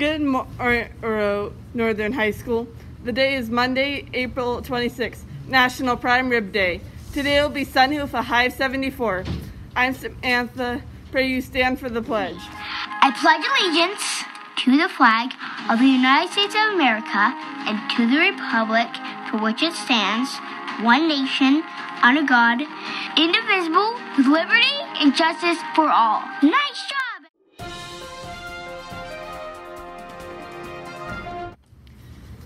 Good morning, uh, Northern High School. The day is Monday, April 26th, National Prime Rib Day. Today will be sunny with a high of 74. I'm Samantha. Pray you stand for the pledge. I pledge allegiance to the flag of the United States of America and to the republic for which it stands, one nation, under God, indivisible, with liberty and justice for all. Nice job!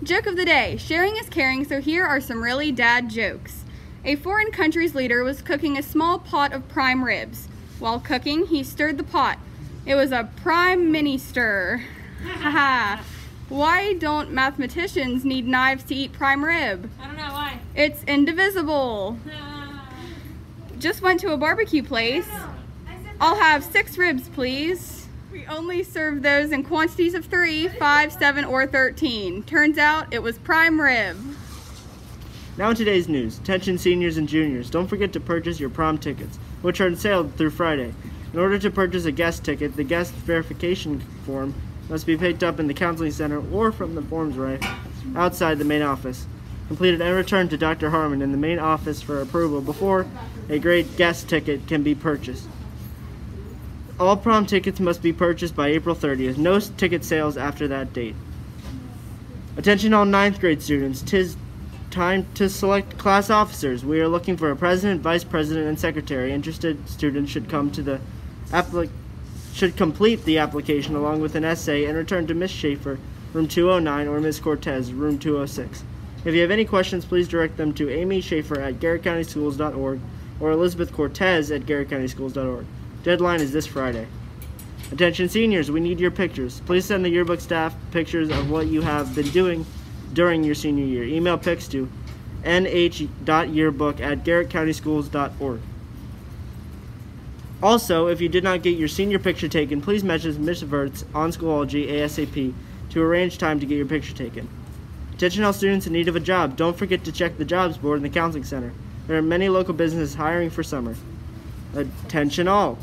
Joke of the day sharing is caring, so here are some really dad jokes. A foreign country's leader was cooking a small pot of prime ribs. While cooking, he stirred the pot. It was a prime mini stir. Haha. why don't mathematicians need knives to eat prime rib? I don't know why. It's indivisible. Just went to a barbecue place. I'll have six ribs, please. We only serve those in quantities of three, five, seven, or 13. Turns out it was prime rib. Now in today's news, attention seniors and juniors, don't forget to purchase your prom tickets, which are on sale through Friday. In order to purchase a guest ticket, the guest verification form must be picked up in the counseling center or from the forms right outside the main office. Completed and returned to Dr. Harmon in the main office for approval before a grade guest ticket can be purchased. All prom tickets must be purchased by April 30th. No ticket sales after that date. Attention all ninth grade students. Tis time to select class officers. We are looking for a president, vice president, and secretary. Interested students should come to the should complete the application along with an essay and return to Miss Schaefer, room 209, or Ms. Cortez, room 206. If you have any questions, please direct them to Amy Schaefer at garrettcountyschools.org or Elizabeth Cortez at garrettcountyschools.org. Deadline is this Friday. Attention seniors, we need your pictures. Please send the yearbook staff pictures of what you have been doing during your senior year. Email pics to nh.yearbook at garrettcountyschools.org. Also, if you did not get your senior picture taken, please message Ms. Virts on Schoology ASAP to arrange time to get your picture taken. Attention all students in need of a job, don't forget to check the jobs board in the counseling center. There are many local businesses hiring for summer. Attention all.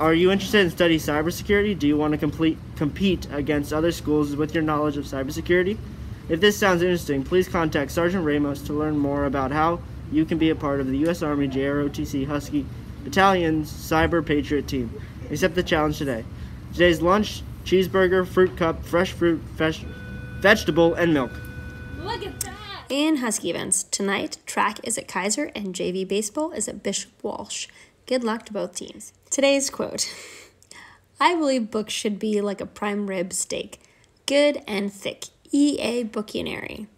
Are you interested in studying cybersecurity? Do you want to complete, compete against other schools with your knowledge of cybersecurity? If this sounds interesting, please contact Sergeant Ramos to learn more about how you can be a part of the U.S. Army JROTC Husky Battalion's Cyber Patriot team. Accept the challenge today. Today's lunch cheeseburger, fruit cup, fresh fruit, fresh vegetable, and milk. Look at that! In Husky events, tonight, track is at Keyser and JV baseball is at Bishop Walsh. Good luck to both teams. Today's quote I believe books should be like a prime rib steak, good and thick. E.A. Bookunary.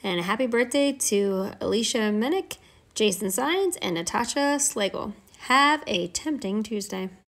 And a happy birthday to Alicia Menick, Jason Sines, and Natasha Slagle. Have a tempting Tuesday.